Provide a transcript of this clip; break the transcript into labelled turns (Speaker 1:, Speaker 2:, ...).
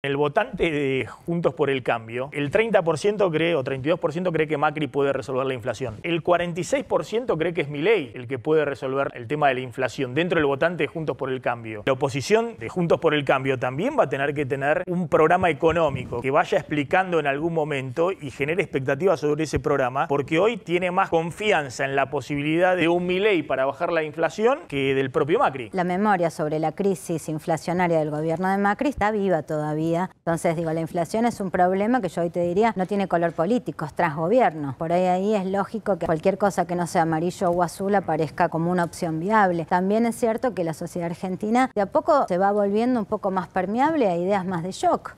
Speaker 1: El votante de Juntos por el Cambio, el 30% cree o 32% cree que Macri puede resolver la inflación. El 46% cree que es Milei el que puede resolver el tema de la inflación dentro del votante de Juntos por el Cambio. La oposición de Juntos por el Cambio también va a tener que tener un programa económico que vaya explicando en algún momento y genere expectativas sobre ese programa, porque hoy tiene más confianza en la posibilidad de un Milei para bajar la inflación que del propio Macri.
Speaker 2: La memoria sobre la crisis inflacionaria del gobierno de Macri está viva todavía entonces, digo, la inflación es un problema que yo hoy te diría no tiene color político, es tras gobierno. Por ahí ahí es lógico que cualquier cosa que no sea amarillo o azul aparezca como una opción viable. También es cierto que la sociedad argentina de a poco se va volviendo un poco más permeable a ideas más de shock.